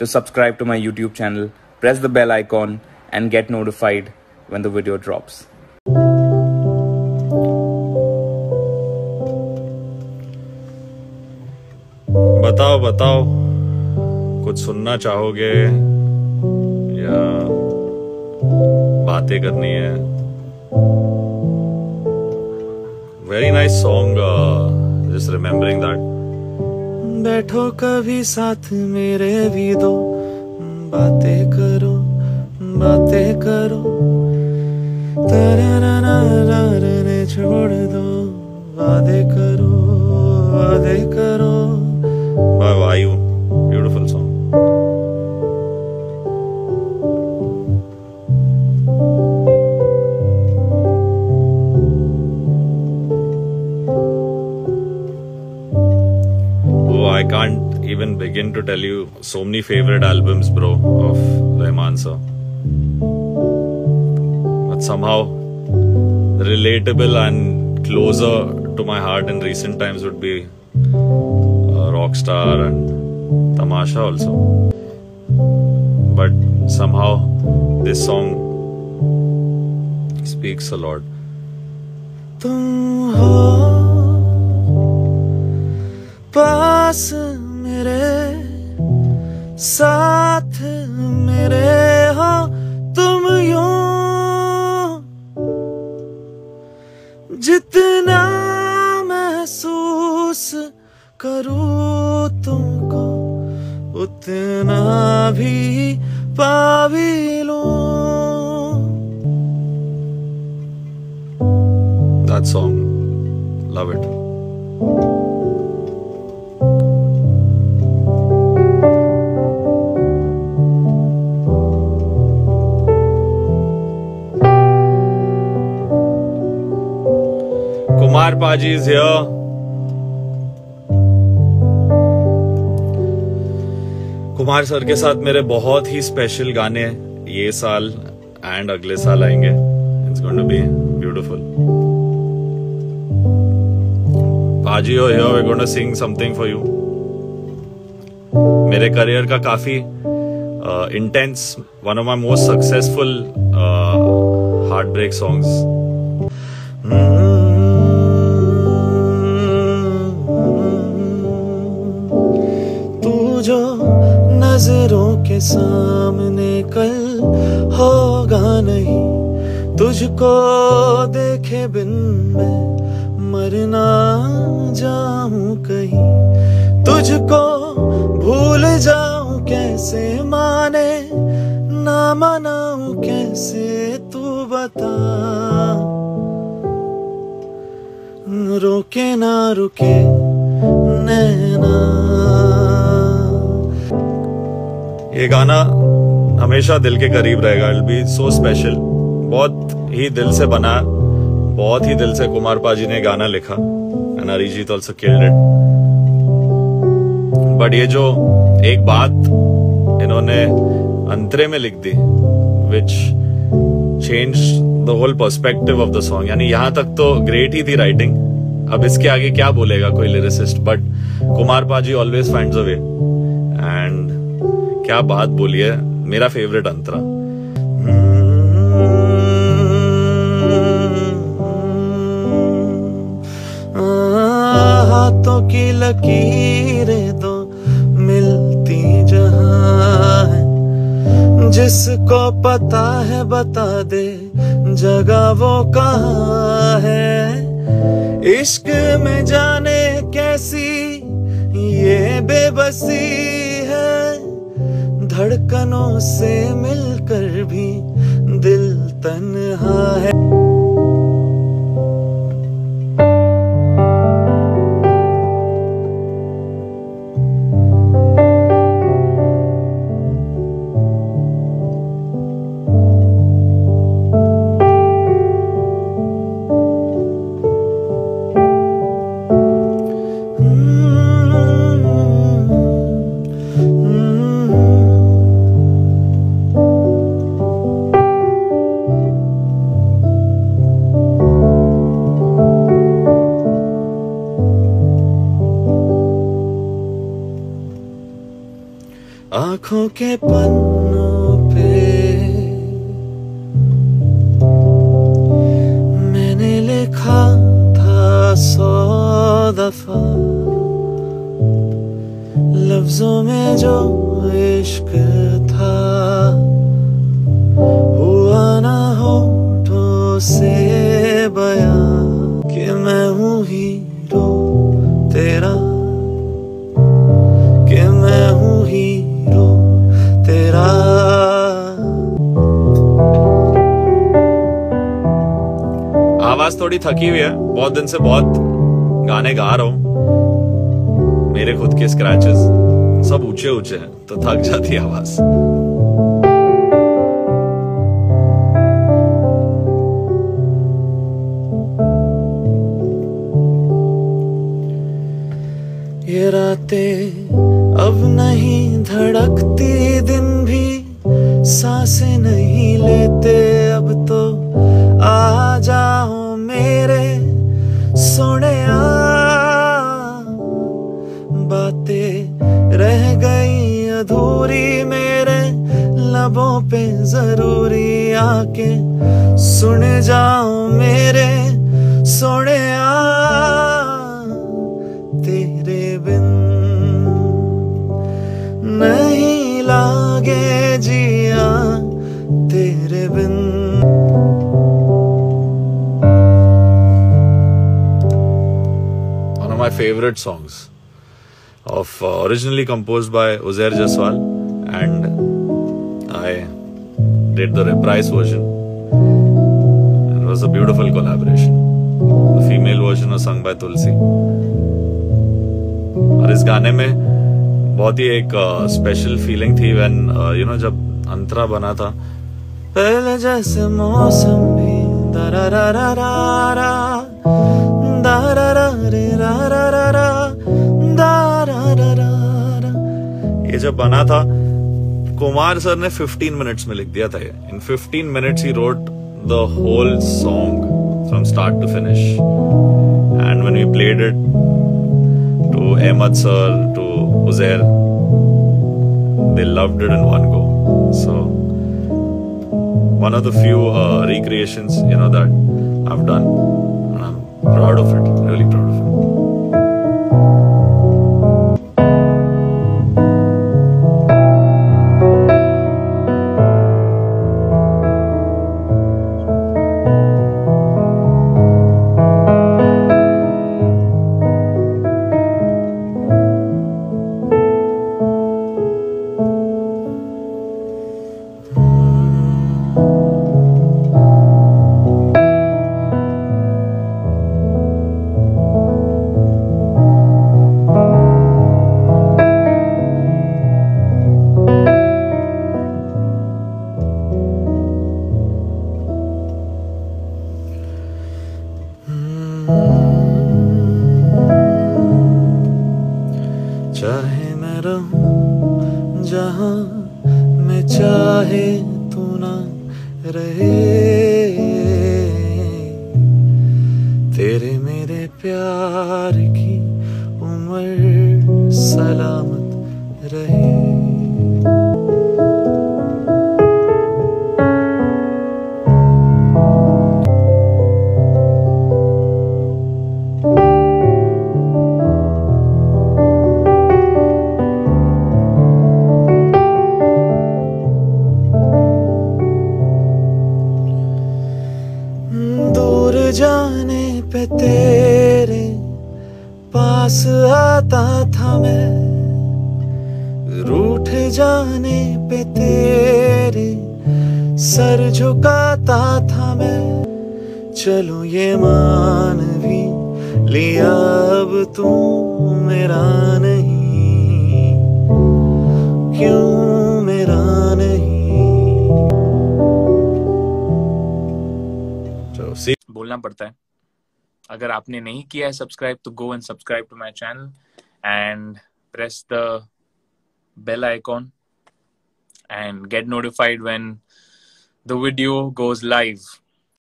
to subscribe to my YouTube channel, press the bell icon, and get notified when the video drops. बताओ बताओ कुछ सुनना चाहोगे या बातें करनी है very nice song just remembering that बैठो कभी साथ मेरे भी दो। बातें करो बातें करो। तरने even begin to tell you so many favorite albums, bro, of Rahman sir. But somehow relatable and closer to my heart in recent times would be Rockstar and Tamasha also. But somehow this song speaks a lot. तुम हो पास मेरे साथ मेरे हो तुम यूँ जितना महसूस करूँ तुमको उतना भी पावी लूँ That song, love it. Paji is here. Kumar sir के साथ मेरे बहुत ही स्पेशल गाने ये साल एंड अगले साल आएँगे। It's going to be beautiful paaji हो here we going to sing something for you मेरे करियर का काफ़ी intense one of my most successful heartbreak songs नज़रों के सामने कल होगा नहीं। तुझको देखे बिन मैं मरना जाऊँ कहीं। तुझको भूल जाऊँ कैसे माने, ना मनाऊं कैसे तू बता। रोके ना रुके, नैना। ये गाना हमेशा दिल के करीब रहेगा। इट बी सो स्पेशल बहुत ही दिल से बना, बहुत ही दिल से कुमार पाजी ने गाना लिखा and Arijit also killed it but ये जो एक बात इन्होंने अंतरे में लिख दी which change the whole perspective of the song यानी यहाँ तक तो ग्रेट ही थी राइटिंग अब इसके आगे क्या बोलेगा कोई lyricist but Kumar paaji always finds a way and क्या बात बोली है? मेरा फेवरेट अंतरा। हाथों की लकीरें तो मिलती जहाँ जिसको पता है बता दे जगह वो कहाँ है। इश्क में जाने कैसी ये बेबसी है। धड़कनों से मिलकर भी दिल तन्हा है। आँखों के पन्नों पे। मैंने लिखा था सौ दफ़ा। लफ्जों में जो इश्क था, हुआ ना होठों से। आवाज़ थोड़ी थकी हुई है। बहुत दिन से बहुत गाने गा रहा हूँ। मेरे खुद के स्क्रैचेस सब ऊँचे ऊँचे हैं तो थक जाती है आवाज़। ये रातें अब नहीं धड़कती, दिन भी साँसें नहीं लेते। ज़रूरी आके सुन जाओ मेरे सोने तेरे बिन नहीं लागे जिया तेरे बिन। One of my favourite songs of originally composed by Uzair Jaswal and did the reprise version. It was a beautiful collaboration. The female version was sung by Tulsi. और इस गाने में बहुत ही एक स्पेशल फीलिंग थी व्हेन यू नो जब अंतरा बना था पहले जैसे मौसम भी दरा रा रा रा रा दारा रा रे रा रा रा रा दारा रा रा रा ये जब बना था कुमार सर ने 15 मिनट्स में लिख दिया था ये इन 15 minutes he wrote the whole song from start to finish and when we played it to Ahmad sir, to Uzair. They loved it in one go. So, one of the few uh, recreations, you know, that I've done. And I'm proud of it, really proud रहे। तेरे मेरे प्यार की उम्र सलामत रहे। रूठ जाने पे तेरे सर झुकाता था मैं। चलो ये मान भी लिया अब तू मेरा नहीं। क्यों मेरा नहीं? बोलना पड़ता है। अगर आपने नहीं किया है सब्सक्राइब तो go and subscribe to my channel and press the bell icon and get notified when the video goes live.